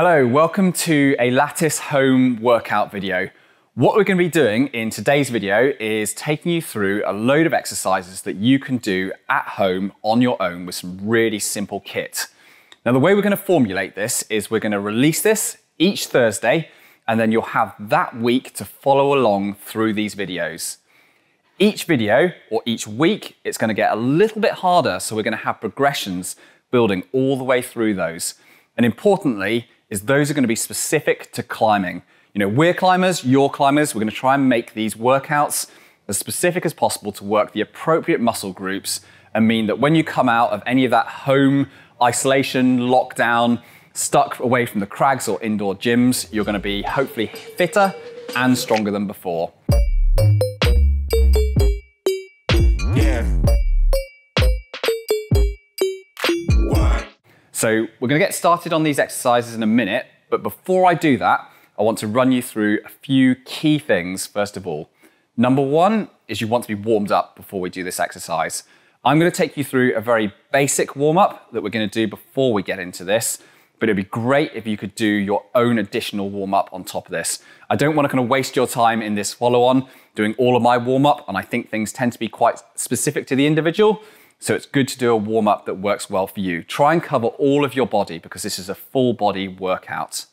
Hello, welcome to a Lattice home workout video. What we're going to be doing in today's video is taking you through a load of exercises that you can do at home on your own with some really simple kit. Now the way we're going to formulate this is we're going to release this each Thursday and then you'll have that week to follow along through these videos. Each video or each week, it's going to get a little bit harder, so we're going to have progressions building all the way through those. And importantly, is those are going to be specific to climbing. You know, we're climbers, you're climbers. We're going to try and make these workouts as specific as possible to work the appropriate muscle groups and mean that when you come out of any of that home isolation, lockdown, stuck away from the crags or indoor gyms, you're going to be hopefully fitter and stronger than before. So we're going to get started on these exercises in a minute, but before I do that, I want to run you through a few key things first of all. Number one is you want to be warmed up before we do this exercise. I'm going to take you through a very basic warm up that we're going to do before we get into this, but it'd be great if you could do your own additional warm up on top of this. I don't want to kind of waste your time in this follow on doing all of my warm up, and I think things tend to be quite specific to the individual. So it's good to do a warm up that works well for you. Try and cover all of your body because this is a full body workout.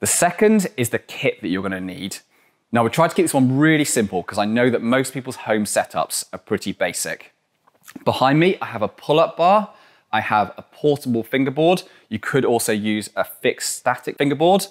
The second is the kit that you're going to need. Now, we tried to keep this one really simple because I know that most people's home setups are pretty basic. Behind me, I have a pull up bar. I have a portable fingerboard. You could also use a fixed static fingerboard.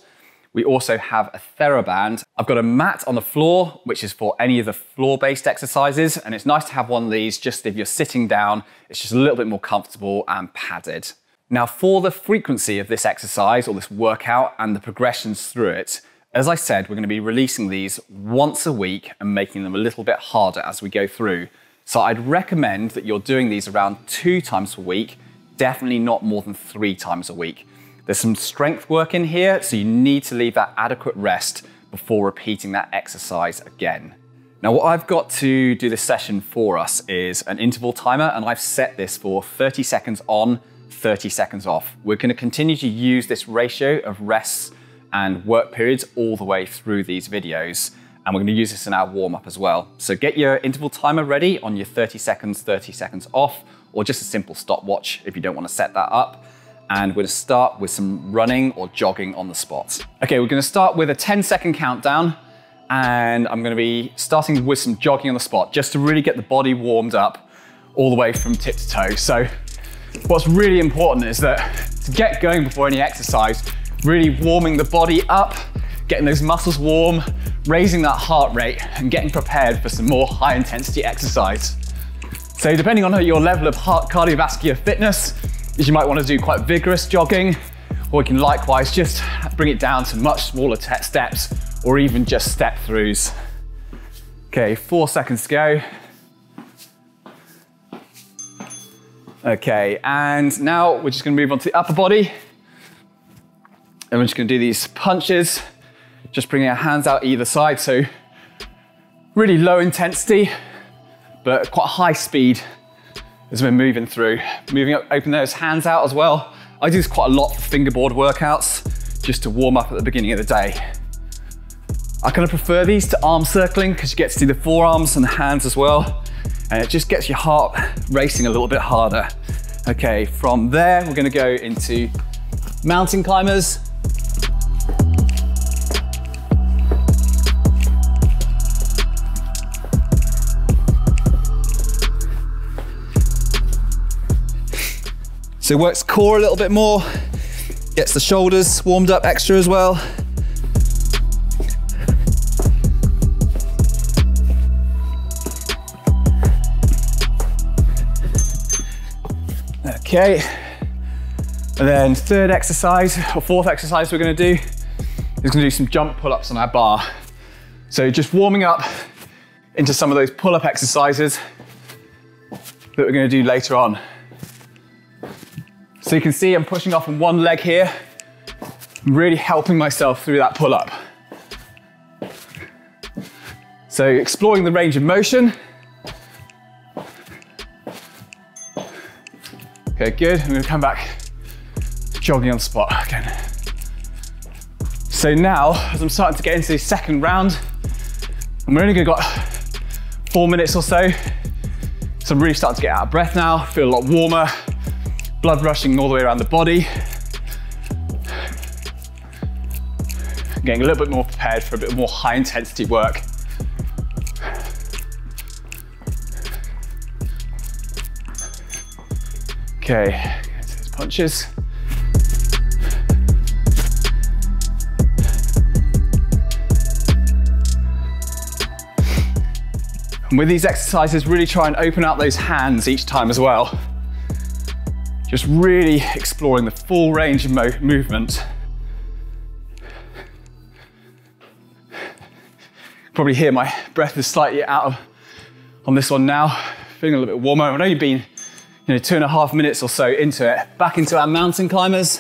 We also have a TheraBand. I've got a mat on the floor, which is for any of the floor-based exercises, and it's nice to have one of these just if you're sitting down, it's just a little bit more comfortable and padded. Now for the frequency of this exercise or this workout and the progressions through it, as I said, we're gonna be releasing these once a week and making them a little bit harder as we go through. So I'd recommend that you're doing these around two times per week, definitely not more than three times a week. There's some strength work in here, so you need to leave that adequate rest before repeating that exercise again. Now what I've got to do this session for us is an interval timer and I've set this for 30 seconds on, 30 seconds off. We're gonna continue to use this ratio of rests and work periods all the way through these videos. And we're gonna use this in our warm up as well. So get your interval timer ready on your 30 seconds, 30 seconds off, or just a simple stopwatch if you don't wanna set that up and we're gonna start with some running or jogging on the spot. Okay, we're gonna start with a 10 second countdown and I'm gonna be starting with some jogging on the spot just to really get the body warmed up all the way from tip to toe. So what's really important is that to get going before any exercise, really warming the body up, getting those muscles warm, raising that heart rate and getting prepared for some more high intensity exercise. So depending on your level of heart cardiovascular fitness, is you might want to do quite vigorous jogging, or you can likewise just bring it down to much smaller steps, or even just step throughs. Okay, four seconds to go. Okay, and now we're just gonna move on to the upper body. And we're just gonna do these punches, just bringing our hands out either side. So really low intensity, but quite high speed as we're moving through. Moving up, open those hands out as well. I do this quite a lot for fingerboard workouts, just to warm up at the beginning of the day. I kind of prefer these to arm circling because you get to see the forearms and the hands as well. And it just gets your heart racing a little bit harder. Okay, from there, we're gonna go into mountain climbers. So it works core a little bit more, gets the shoulders warmed up extra as well. Okay, and then third exercise, or fourth exercise we're gonna do, is gonna do some jump pull-ups on our bar. So just warming up into some of those pull-up exercises that we're gonna do later on. So you can see I'm pushing off on one leg here, I'm really helping myself through that pull up. So exploring the range of motion. Okay, good. I'm gonna come back jogging on the spot again. So now, as I'm starting to get into the second round, we're only gonna got four minutes or so, so I'm really starting to get out of breath now, feel a lot warmer, blood rushing all the way around the body. Getting a little bit more prepared for a bit more high intensity work. Okay, punches. And with these exercises, really try and open up those hands each time as well. Just really exploring the full range of mo movement. Probably hear my breath is slightly out of, on this one now. Feeling a little bit warmer. I've only been you know, two and a half minutes or so into it. Back into our mountain climbers.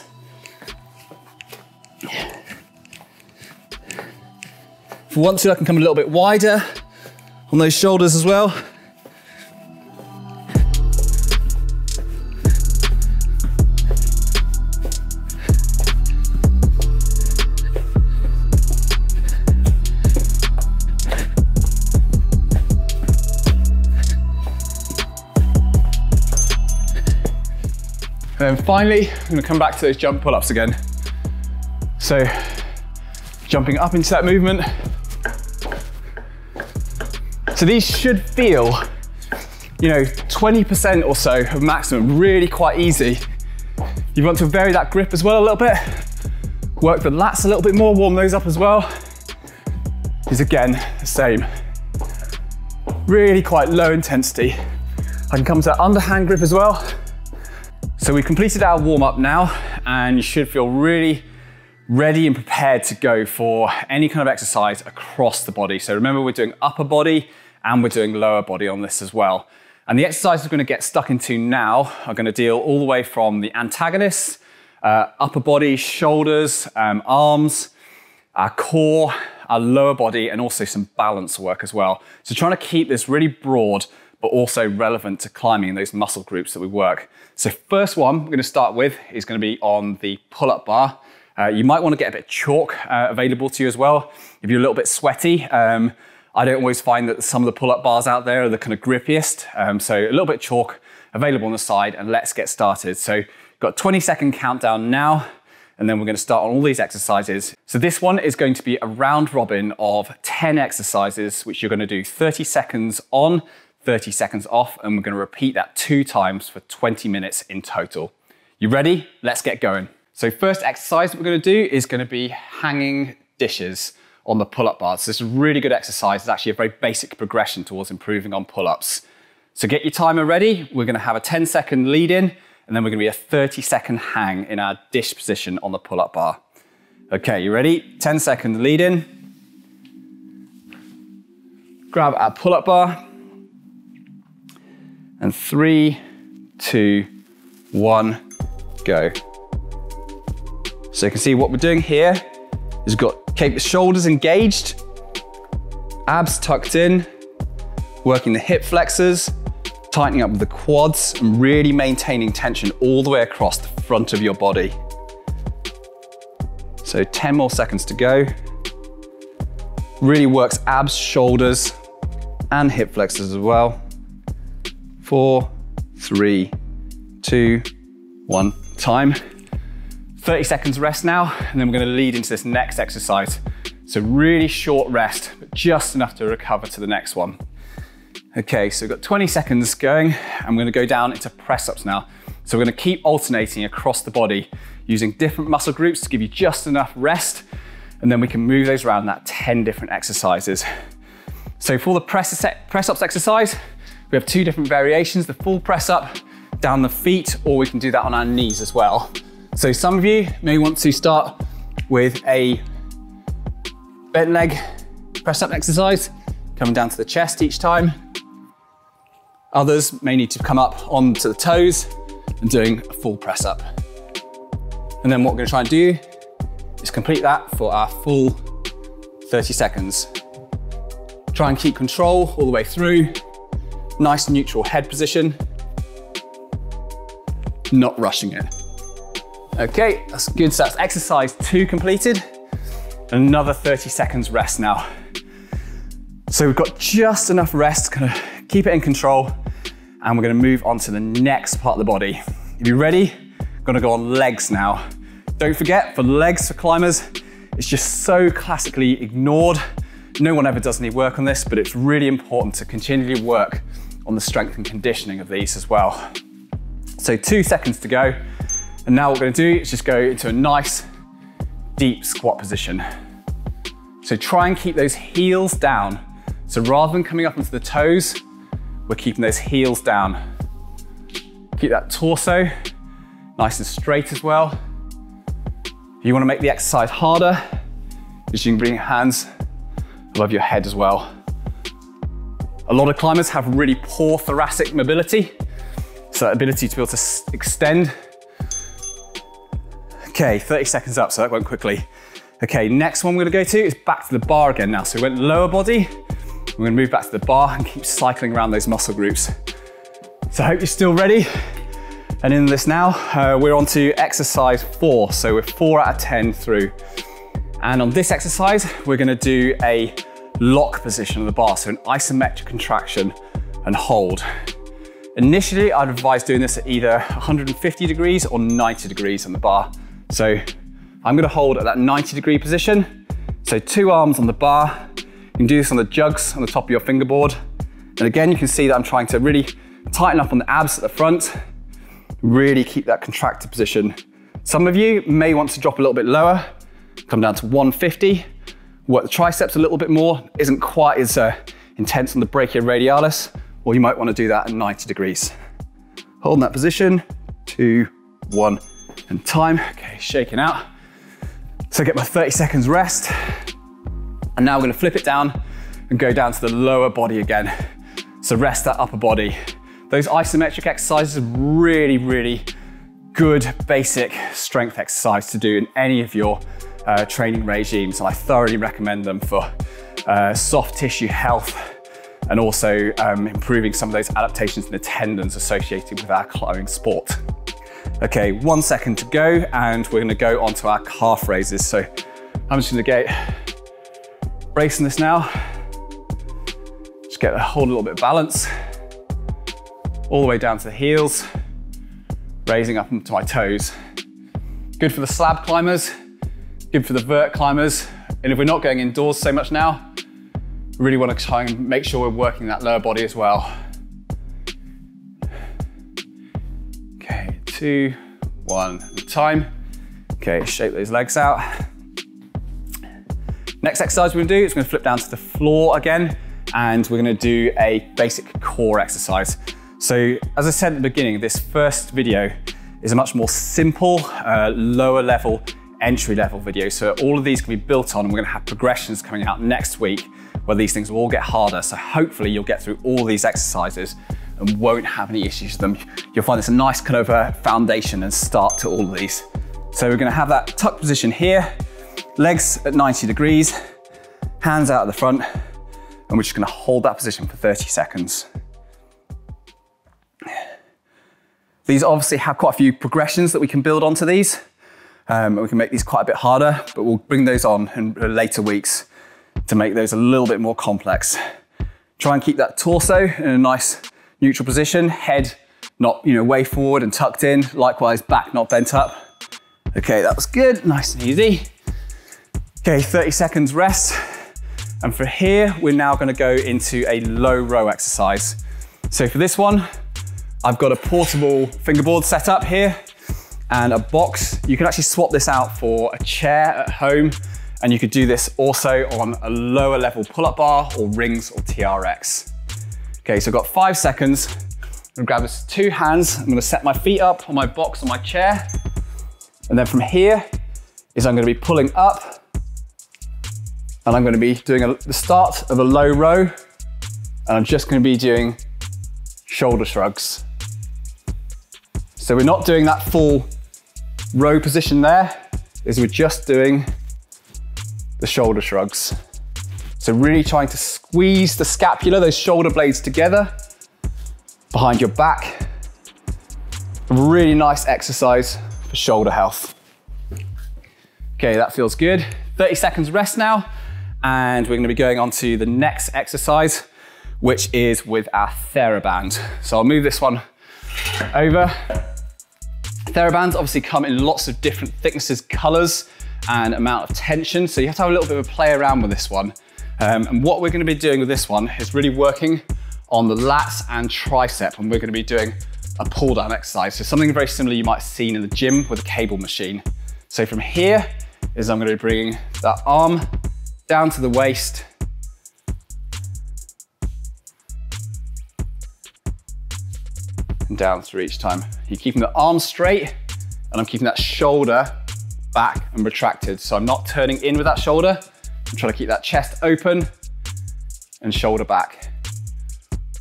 If we want to, I can come a little bit wider on those shoulders as well. And then finally, I'm gonna come back to those jump pull-ups again. So jumping up into that movement, so these should feel, you know, 20% or so of maximum, really quite easy. You want to vary that grip as well a little bit. Work the lats a little bit more, warm those up as well. Is again, the same. Really quite low intensity. I can come to that underhand grip as well. So we've completed our warm up now and you should feel really ready and prepared to go for any kind of exercise across the body. So remember we're doing upper body and we're doing lower body on this as well. And the exercises we're going to get stuck into now are going to deal all the way from the antagonists, uh, upper body, shoulders, um, arms, our core, our lower body, and also some balance work as well. So trying to keep this really broad, but also relevant to climbing in those muscle groups that we work. So first one we're going to start with is going to be on the pull-up bar. Uh, you might want to get a bit of chalk uh, available to you as well. If you're a little bit sweaty, um, I don't always find that some of the pull-up bars out there are the kind of grippiest. Um, so a little bit of chalk available on the side and let's get started. So got 20 second countdown now and then we're going to start on all these exercises. So this one is going to be a round robin of 10 exercises, which you're going to do 30 seconds on, 30 seconds off, and we're going to repeat that two times for 20 minutes in total. You ready? Let's get going. So first exercise that we're going to do is going to be hanging dishes on the pull-up bars. So this is a really good exercise. It's actually a very basic progression towards improving on pull-ups. So get your timer ready. We're gonna have a 10 second lead in, and then we're gonna be a 30 second hang in our dish position on the pull-up bar. Okay, you ready? 10 second lead in. Grab our pull-up bar. And three, two, one, go. So you can see what we're doing here is got Keep the shoulders engaged, abs tucked in, working the hip flexors, tightening up the quads and really maintaining tension all the way across the front of your body. So 10 more seconds to go. Really works abs, shoulders, and hip flexors as well. Four, three, two, one, time. 30 seconds rest now, and then we're gonna lead into this next exercise. So really short rest, but just enough to recover to the next one. Okay, so we've got 20 seconds going. I'm gonna go down into press ups now. So we're gonna keep alternating across the body using different muscle groups to give you just enough rest, and then we can move those around that 10 different exercises. So for the press, press ups exercise, we have two different variations, the full press up down the feet, or we can do that on our knees as well. So some of you may want to start with a bent leg press up exercise, coming down to the chest each time. Others may need to come up onto the toes and doing a full press up. And then what we're gonna try and do is complete that for our full 30 seconds. Try and keep control all the way through. Nice neutral head position. Not rushing it. Okay, that's good. So that's exercise two completed. Another 30 seconds rest now. So we've got just enough rest to kind of keep it in control and we're gonna move on to the next part of the body. If you're ready, gonna go on legs now. Don't forget, for legs for climbers, it's just so classically ignored. No one ever does any work on this, but it's really important to continually work on the strength and conditioning of these as well. So two seconds to go. And now what we're gonna do is just go into a nice deep squat position. So try and keep those heels down. So rather than coming up onto the toes, we're keeping those heels down. Keep that torso nice and straight as well. If you wanna make the exercise harder, just you can bring your hands above your head as well. A lot of climbers have really poor thoracic mobility, so that ability to be able to extend. Okay, 30 seconds up, so that went quickly. Okay, next one we're gonna go to is back to the bar again now. So we went lower body, we're gonna move back to the bar and keep cycling around those muscle groups. So I hope you're still ready. And in this now, uh, we're on to exercise four. So we're four out of 10 through. And on this exercise, we're gonna do a lock position of the bar. So an isometric contraction and hold. Initially, I'd advise doing this at either 150 degrees or 90 degrees on the bar. So I'm gonna hold at that 90 degree position. So two arms on the bar. You can do this on the jugs on the top of your fingerboard. And again, you can see that I'm trying to really tighten up on the abs at the front, really keep that contracted position. Some of you may want to drop a little bit lower, come down to 150, work the triceps a little bit more, isn't quite as uh, intense on the brachioradialis, or you might want to do that at 90 degrees. Holding that position, two, one, and time. Okay, shaking out. So get my 30 seconds rest. And now we're gonna flip it down and go down to the lower body again. So rest that upper body. Those isometric exercises are really, really good basic strength exercise to do in any of your uh, training regimes. And I thoroughly recommend them for uh, soft tissue health and also um, improving some of those adaptations in the tendons associated with our climbing sport. Okay, one second to go and we're gonna go onto our calf raises. So I'm just gonna get bracing this now. Just get a a little bit of balance. All the way down to the heels, raising up to my toes. Good for the slab climbers, good for the vert climbers. And if we're not going indoors so much now, really wanna try and make sure we're working that lower body as well. Okay, two, one, time. Okay, shake those legs out. Next exercise we're gonna do is we're gonna flip down to the floor again, and we're gonna do a basic core exercise. So as I said at the beginning, this first video is a much more simple, uh, lower level, entry level video. So all of these can be built on and we're gonna have progressions coming out next week where these things will all get harder. So hopefully you'll get through all these exercises and won't have any issues with them. You'll find this a nice kind of a foundation and start to all of these. So we're gonna have that tuck position here, legs at 90 degrees, hands out at the front, and we're just gonna hold that position for 30 seconds. These obviously have quite a few progressions that we can build onto these. Um, we can make these quite a bit harder, but we'll bring those on in later weeks to make those a little bit more complex. Try and keep that torso in a nice neutral position, head not you know way forward and tucked in, likewise back not bent up. Okay, that was good, nice and easy. Okay, 30 seconds rest. And for here, we're now gonna go into a low row exercise. So for this one, I've got a portable fingerboard set up here and a box. You can actually swap this out for a chair at home and you could do this also on a lower level pull-up bar or rings or TRX. Okay, so I've got five seconds. I'm gonna grab this two hands. I'm gonna set my feet up on my box on my chair. And then from here is I'm gonna be pulling up and I'm gonna be doing a, the start of a low row and I'm just gonna be doing shoulder shrugs. So we're not doing that full row position there, is we're just doing the shoulder shrugs. So really trying to squeeze the scapula, those shoulder blades together behind your back. Really nice exercise for shoulder health. Okay, that feels good. 30 seconds rest now. And we're gonna be going on to the next exercise, which is with our TheraBand. So I'll move this one over. TheraBands obviously come in lots of different thicknesses, colors, and amount of tension. So you have to have a little bit of a play around with this one. Um, and what we're gonna be doing with this one is really working on the lats and tricep, and we're gonna be doing a pull down exercise. So something very similar you might have seen in the gym with a cable machine. So from here is I'm gonna be bringing that arm down to the waist, and down through each time. You're keeping the arm straight, and I'm keeping that shoulder back and retracted. So I'm not turning in with that shoulder. I'm trying to keep that chest open and shoulder back.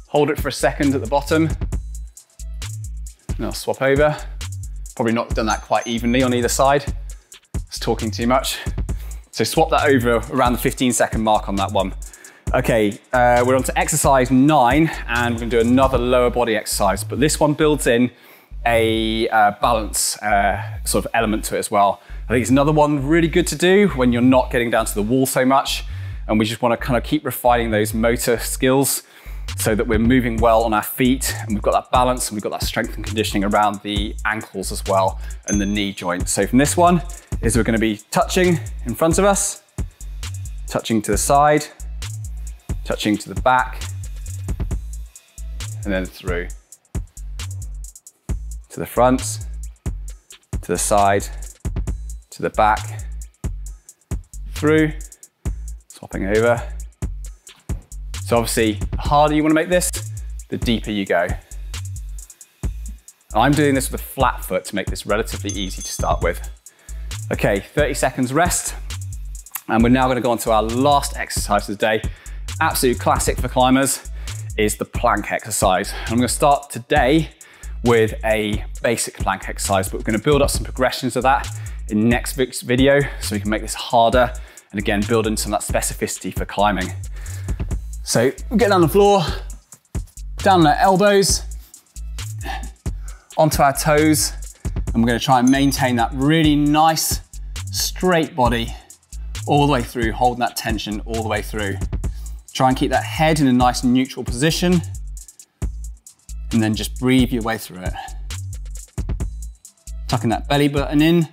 Hold it for a second at the bottom. And I'll swap over. Probably not done that quite evenly on either side. It's talking too much. So swap that over around the 15 second mark on that one. Okay, uh, we're on to exercise nine and we're gonna do another lower body exercise, but this one builds in a uh, balance uh, sort of element to it as well. I think it's another one really good to do when you're not getting down to the wall so much and we just want to kind of keep refining those motor skills so that we're moving well on our feet and we've got that balance and we've got that strength and conditioning around the ankles as well and the knee joint. So from this one is we're to be touching in front of us, touching to the side, touching to the back, and then through to the front, to the side, to the back, through, swapping over. So obviously, the harder you wanna make this, the deeper you go. I'm doing this with a flat foot to make this relatively easy to start with. Okay, 30 seconds rest. And we're now gonna go on to our last exercise of the day. Absolute classic for climbers is the plank exercise. I'm gonna start today with a basic plank exercise, but we're gonna build up some progressions of that in next week's video so we can make this harder and again, build in some of that specificity for climbing. So get on the floor, down on our elbows, onto our toes, and we're gonna try and maintain that really nice, straight body all the way through, holding that tension all the way through. Try and keep that head in a nice neutral position, and then just breathe your way through it. Tucking that belly button in,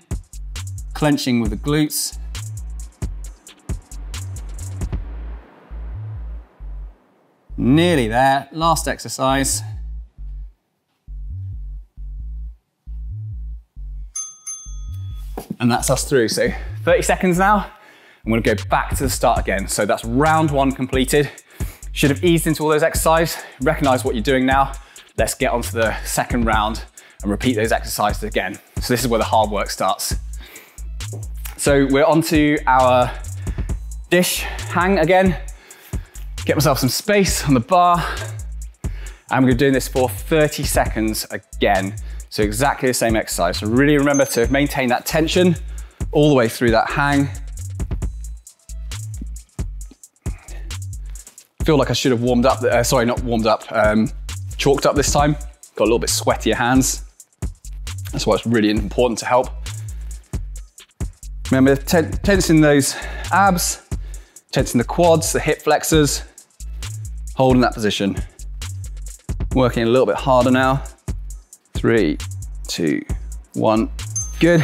clenching with the glutes. Nearly there, last exercise. And that's us through, so 30 seconds now. I'm gonna go back to the start again. So that's round one completed. Should have eased into all those exercises, recognize what you're doing now. Let's get on to the second round and repeat those exercises again. So this is where the hard work starts. So we're onto our dish hang again. Get myself some space on the bar. And we're doing this for 30 seconds again. So exactly the same exercise. So really remember to maintain that tension all the way through that hang. Feel like I should have warmed up, uh, sorry, not warmed up, um, chalked up this time. Got a little bit sweatier hands. That's why it's really important to help. Remember, tensing those abs, tensing the quads, the hip flexors, holding that position. Working a little bit harder now. Three, two, one, good.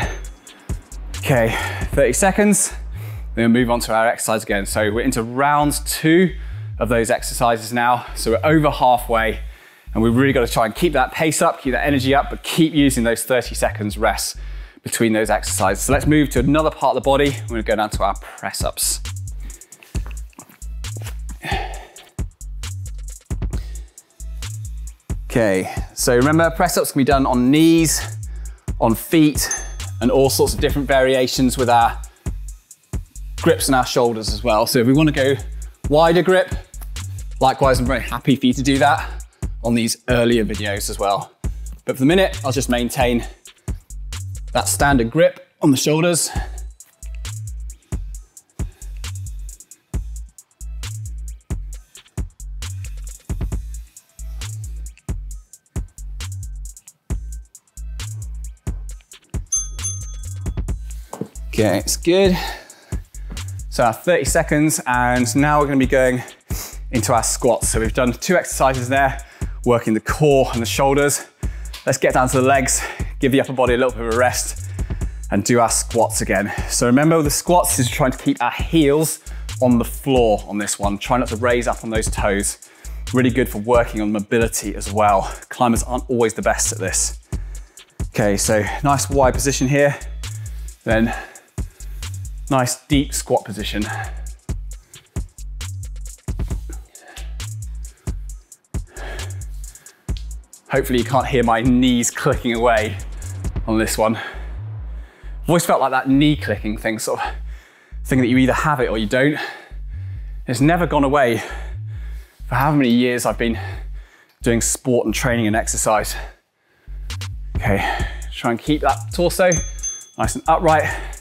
Okay, 30 seconds. Then we'll move on to our exercise again. So we're into round two of those exercises now. So we're over halfway and we've really got to try and keep that pace up, keep that energy up, but keep using those 30 seconds rest between those exercises. So let's move to another part of the body. We're gonna go down to our press ups. Okay, so remember press ups can be done on knees, on feet, and all sorts of different variations with our grips and our shoulders as well. So if we wanna go wider grip, likewise, I'm very happy for you to do that on these earlier videos as well. But for the minute, I'll just maintain that standard grip on the shoulders. Okay, it's good. So 30 seconds, and now we're gonna be going into our squats. So we've done two exercises there, working the core and the shoulders. Let's get down to the legs, give the upper body a little bit of a rest, and do our squats again. So remember the squats is trying to keep our heels on the floor on this one. Try not to raise up on those toes. Really good for working on mobility as well. Climbers aren't always the best at this. Okay, so nice wide position here. Then nice deep squat position. Hopefully you can't hear my knees clicking away on this one. I've always felt like that knee clicking thing, sort of thing that you either have it or you don't. It's never gone away for how many years I've been doing sport and training and exercise. Okay, try and keep that torso nice and upright.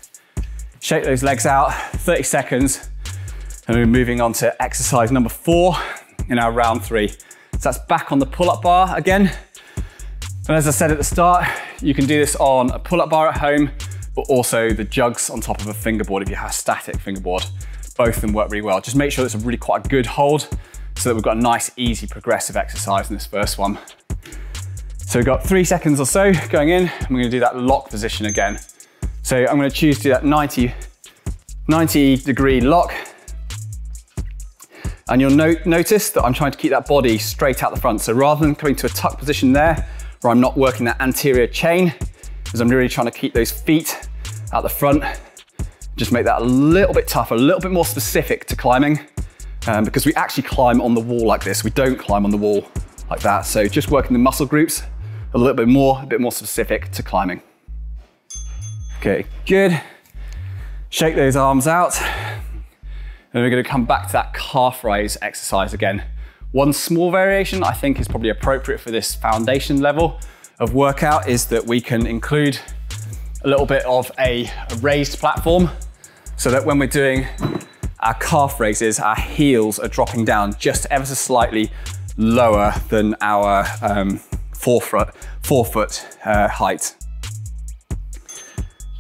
Shake those legs out, 30 seconds. And we're moving on to exercise number four in our round three. So that's back on the pull-up bar again. And as I said at the start, you can do this on a pull-up bar at home, but also the jugs on top of a fingerboard if you have a static fingerboard. Both of them work really well. Just make sure it's a really quite a good hold so that we've got a nice, easy, progressive exercise in this first one. So we've got three seconds or so going in, we're gonna do that lock position again. So I'm gonna choose to do that 90, 90 degree lock. And you'll no notice that I'm trying to keep that body straight out the front. So rather than coming to a tuck position there, where I'm not working that anterior chain, because I'm really trying to keep those feet out the front, just make that a little bit tougher, a little bit more specific to climbing um, because we actually climb on the wall like this. We don't climb on the wall like that. So just working the muscle groups a little bit more, a bit more specific to climbing. Okay, good. Shake those arms out. And we're gonna come back to that calf raise exercise again. One small variation I think is probably appropriate for this foundation level of workout is that we can include a little bit of a, raised platform so that when we're doing our calf raises, our heels are dropping down just ever so slightly lower than our um, forefoot, forefoot uh, height.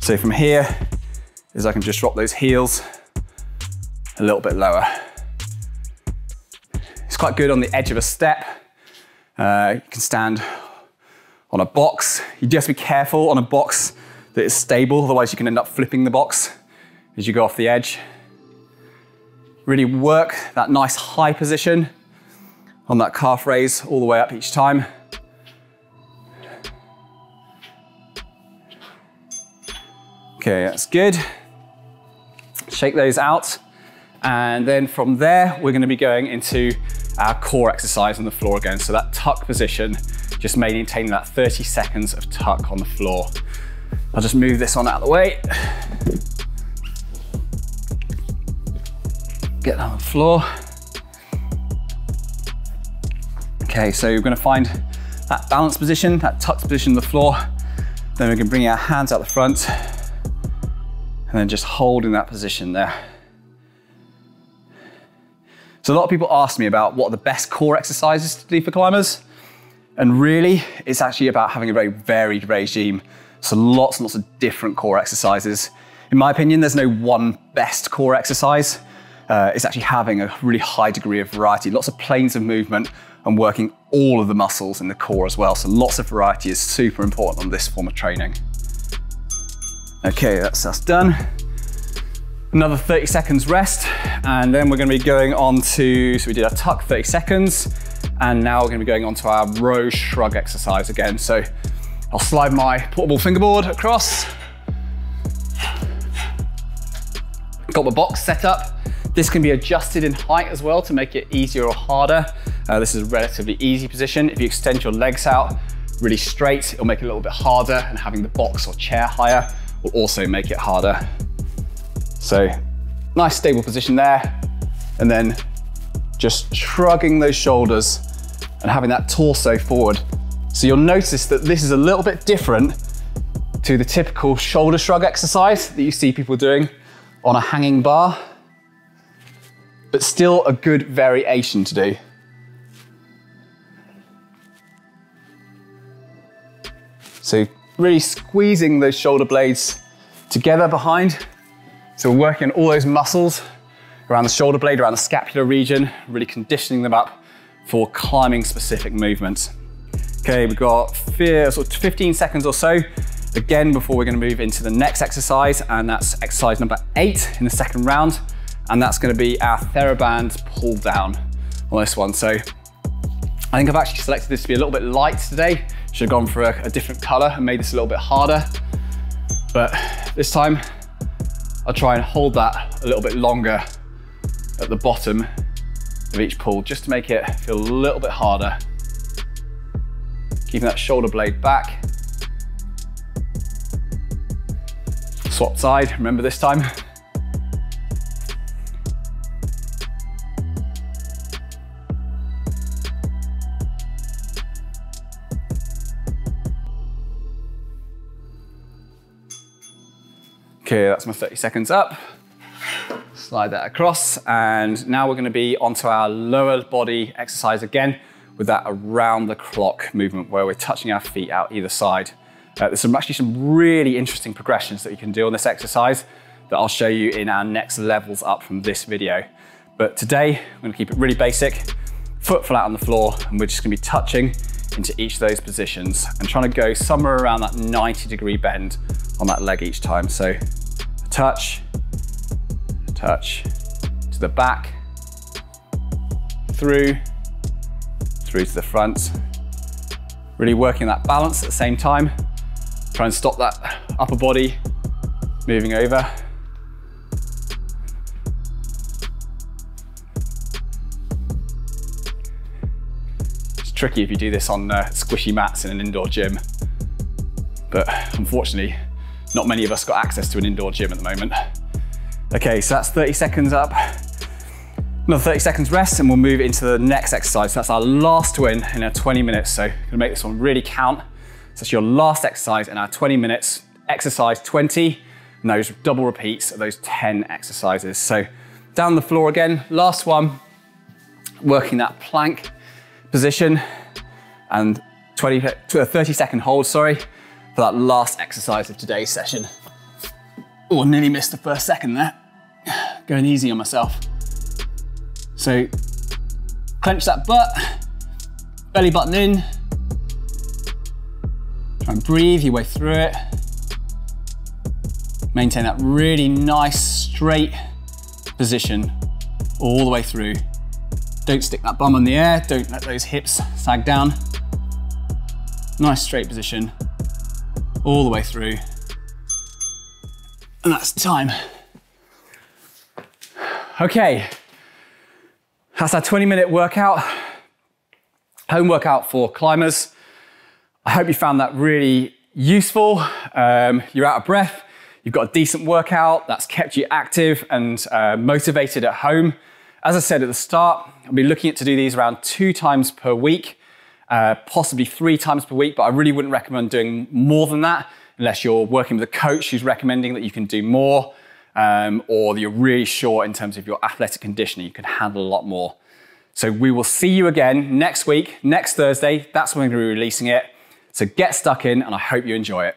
So from here is I can just drop those heels a little bit lower. It's quite good on the edge of a step. Uh, you can stand on a box. You just be careful on a box that is stable, otherwise you can end up flipping the box as you go off the edge. Really work that nice high position on that calf raise all the way up each time. Okay, that's good. Shake those out. And then from there, we're gonna be going into our core exercise on the floor again. So that tuck position, just maintaining that 30 seconds of tuck on the floor. I'll just move this on out of the way. get that on the floor. Okay, so we're gonna find that balance position, that tucked position on the floor. Then we can bring our hands out the front and then just hold in that position there. So a lot of people ask me about what are the best core exercises to do for climbers. And really, it's actually about having a very varied regime. So lots and lots of different core exercises. In my opinion, there's no one best core exercise uh, is actually having a really high degree of variety, lots of planes of movement and working all of the muscles in the core as well. So lots of variety is super important on this form of training. Okay, that's us done. Another 30 seconds rest, and then we're gonna be going on to, so we did our tuck 30 seconds, and now we're gonna be going on to our row shrug exercise again. So I'll slide my portable fingerboard across. Got the box set up. This can be adjusted in height as well to make it easier or harder. Uh, this is a relatively easy position. If you extend your legs out really straight, it'll make it a little bit harder and having the box or chair higher will also make it harder. So nice stable position there. And then just shrugging those shoulders and having that torso forward. So you'll notice that this is a little bit different to the typical shoulder shrug exercise that you see people doing on a hanging bar but still a good variation to do. So really squeezing those shoulder blades together behind. So we're working all those muscles around the shoulder blade, around the scapular region, really conditioning them up for climbing specific movements. Okay, we've got sort of 15 seconds or so again before we're gonna move into the next exercise, and that's exercise number eight in the second round, and that's gonna be our TheraBand pull down on this one. So I think I've actually selected this to be a little bit light today. Should have gone for a, a different color and made this a little bit harder. But this time, I'll try and hold that a little bit longer at the bottom of each pull, just to make it feel a little bit harder. Keeping that shoulder blade back. Swap side, remember this time. Okay, that's my 30 seconds up. Slide that across. And now we're gonna be onto our lower body exercise again with that around the clock movement where we're touching our feet out either side. Uh, there's some, actually some really interesting progressions that you can do on this exercise that I'll show you in our next levels up from this video. But today, I'm gonna keep it really basic, foot flat on the floor, and we're just gonna be touching into each of those positions and trying to go somewhere around that 90 degree bend on that leg each time. So touch, touch, to the back, through, through to the front. Really working that balance at the same time. Try and stop that upper body moving over. It's tricky if you do this on uh, squishy mats in an indoor gym. But unfortunately, not many of us got access to an indoor gym at the moment. Okay, so that's 30 seconds up. Another 30 seconds rest and we'll move into the next exercise. So that's our last win in our 20 minutes. So gonna make this one really count. So that's your last exercise in our 20 minutes. Exercise 20, and those double repeats of those 10 exercises. So down the floor again, last one, working that plank position and 20, uh, 30 second hold, sorry for that last exercise of today's session. Oh, nearly missed the first second there. Going easy on myself. So clench that butt, belly button in. Try and breathe your way through it. Maintain that really nice straight position all the way through. Don't stick that bum in the air. Don't let those hips sag down. Nice straight position all the way through. And that's time. Okay, that's our 20 minute workout, home workout for climbers. I hope you found that really useful. Um, you're out of breath, you've got a decent workout that's kept you active and uh, motivated at home. As I said at the start, I'll be looking at to do these around two times per week uh, possibly three times per week, but I really wouldn't recommend doing more than that unless you're working with a coach who's recommending that you can do more um, or you're really sure in terms of your athletic conditioning, you can handle a lot more. So we will see you again next week, next Thursday. That's when we're going to be releasing it. So get stuck in and I hope you enjoy it.